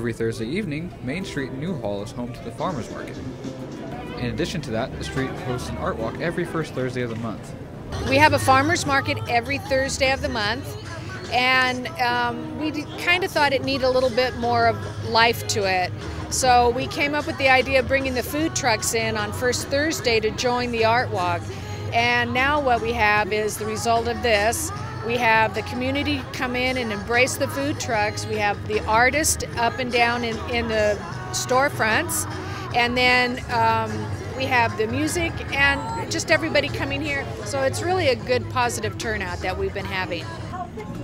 Every Thursday evening, Main Street in Newhall is home to the farmers market. In addition to that, the street hosts an art walk every first Thursday of the month. We have a farmers market every Thursday of the month, and um, we kind of thought it needed a little bit more of life to it. So we came up with the idea of bringing the food trucks in on first Thursday to join the art walk. And now what we have is the result of this. We have the community come in and embrace the food trucks. We have the artists up and down in, in the storefronts. And then um, we have the music and just everybody coming here. So it's really a good positive turnout that we've been having.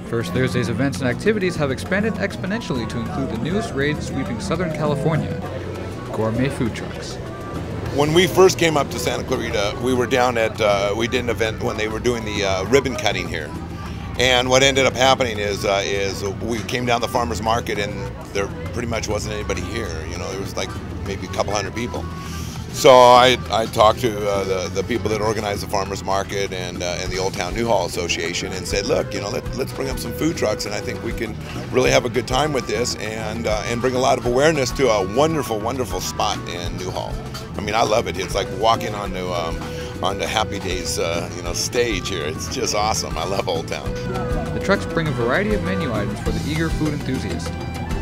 First Thursday's events and activities have expanded exponentially to include the newest raid sweeping Southern California gourmet food trucks. When we first came up to Santa Clarita, we were down at, uh, we did an event when they were doing the uh, ribbon cutting here. And what ended up happening is, uh, is we came down the farmer's market and there pretty much wasn't anybody here. You know, there was like maybe a couple hundred people. So I, I talked to uh, the, the people that organize the farmers market and, uh, and the Old Town Newhall Association and said, look, you know, let, us bring up some food trucks and I think we can really have a good time with this and, uh, and bring a lot of awareness to a wonderful, wonderful spot in Newhall. I mean, I love it. It's like walking onto, um, onto Happy Days, uh, you know, stage here. It's just awesome. I love Old Town. The trucks bring a variety of menu items for the eager food enthusiast.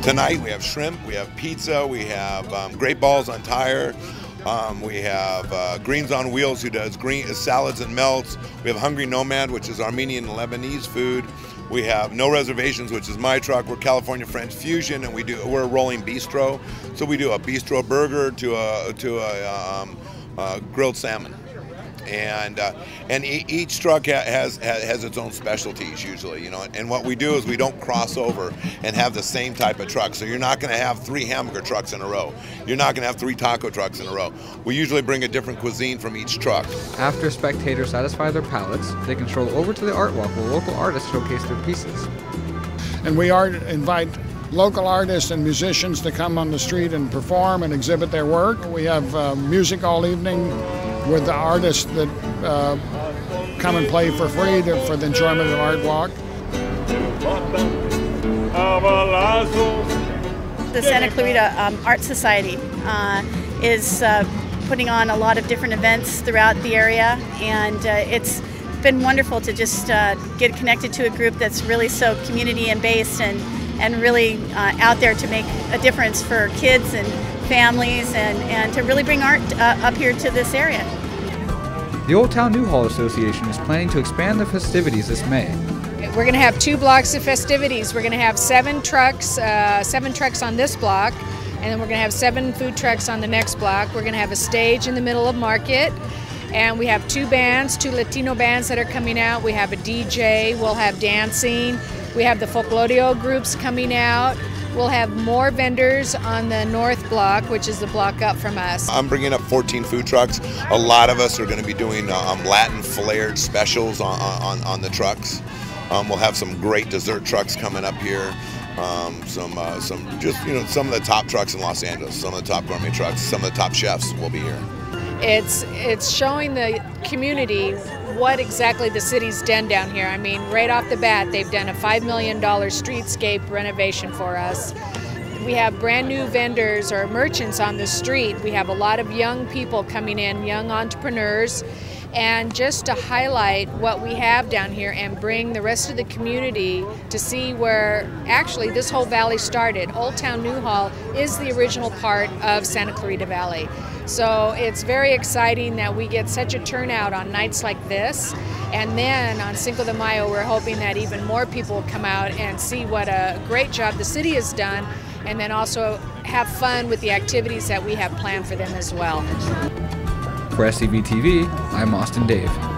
Tonight we have shrimp, we have pizza, we have um, great balls on tire, um, we have uh, Greens on Wheels, who does green salads and melts. We have Hungry Nomad, which is Armenian and Lebanese food. We have No Reservations, which is my truck. We're California French Fusion, and we do we're a rolling bistro. So we do a bistro burger to a to a um, uh, grilled salmon and uh, and each truck has, has its own specialties usually, you know. And what we do is we don't cross over and have the same type of truck. So you're not going to have three hamburger trucks in a row. You're not going to have three taco trucks in a row. We usually bring a different cuisine from each truck. After spectators satisfy their palates, they can stroll over to the art walk where local artists showcase their pieces. And we are invite local artists and musicians to come on the street and perform and exhibit their work. We have uh, music all evening with the artists that uh, come and play for free to, for the enjoyment of art walk. The Santa Clarita um, Art Society uh, is uh, putting on a lot of different events throughout the area, and uh, it's been wonderful to just uh, get connected to a group that's really so community and based and and really uh, out there to make a difference for kids and families and, and to really bring art uh, up here to this area. The Old Town Newhall Association is planning to expand the festivities this May. We're going to have two blocks of festivities. We're going to have seven trucks, uh, seven trucks on this block, and then we're going to have seven food trucks on the next block. We're going to have a stage in the middle of Market, and we have two bands, two Latino bands that are coming out. We have a DJ, we'll have dancing, we have the Folklorico groups coming out. We'll have more vendors on the north block, which is the block up from us. I'm bringing up 14 food trucks. A lot of us are going to be doing um, Latin flared specials on, on, on the trucks. Um, we'll have some great dessert trucks coming up here. Um, some, uh, some, just you know, some of the top trucks in Los Angeles, some of the top gourmet trucks, some of the top chefs will be here. It's it's showing the community what exactly the city's done down here. I mean, right off the bat, they've done a $5 million streetscape renovation for us. We have brand new vendors or merchants on the street. We have a lot of young people coming in, young entrepreneurs. And just to highlight what we have down here and bring the rest of the community to see where actually this whole valley started. Old Town Newhall is the original part of Santa Clarita Valley. So it's very exciting that we get such a turnout on nights like this. And then on Cinco de Mayo, we're hoping that even more people come out and see what a great job the city has done, and then also have fun with the activities that we have planned for them as well. For SCV TV, I'm Austin Dave.